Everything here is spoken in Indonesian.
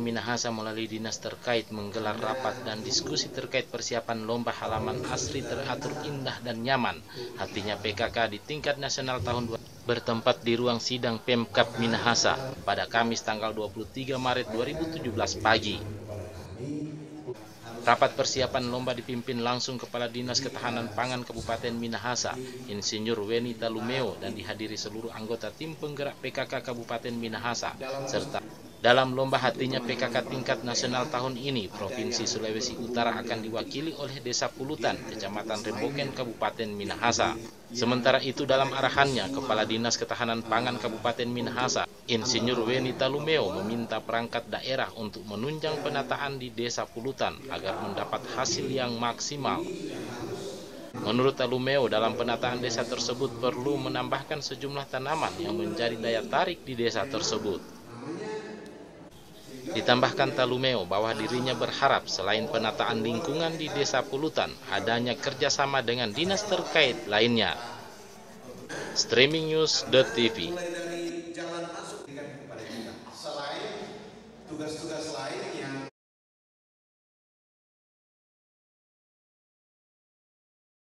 Minahasa melalui dinas terkait menggelar rapat dan diskusi terkait persiapan lomba halaman asri teratur indah dan nyaman. Hatinya PKK di tingkat nasional tahun 2 bertempat di ruang sidang Pemkap Minahasa pada Kamis tanggal 23 Maret 2017 pagi. Rapat persiapan lomba dipimpin langsung Kepala Dinas Ketahanan Pangan Kabupaten Minahasa, Insinyur Weni Talumeo dan dihadiri seluruh anggota tim penggerak PKK Kabupaten Minahasa serta dalam lomba hatinya PKK tingkat nasional tahun ini, Provinsi Sulawesi Utara akan diwakili oleh Desa Pulutan, Kecamatan Remboken, Kabupaten Minahasa. Sementara itu dalam arahannya, Kepala Dinas Ketahanan Pangan Kabupaten Minahasa, Insinyur Weni Talumeo meminta perangkat daerah untuk menunjang penataan di Desa Pulutan agar mendapat hasil yang maksimal. Menurut Talumeo, dalam penataan desa tersebut perlu menambahkan sejumlah tanaman yang menjadi daya tarik di desa tersebut. Ditambahkan Talumeo bahwa dirinya berharap selain penataan lingkungan di Desa Pulutan, adanya kerjasama dengan dinas terkait lainnya. Streaming News.tv Selain tugas-tugas lain yang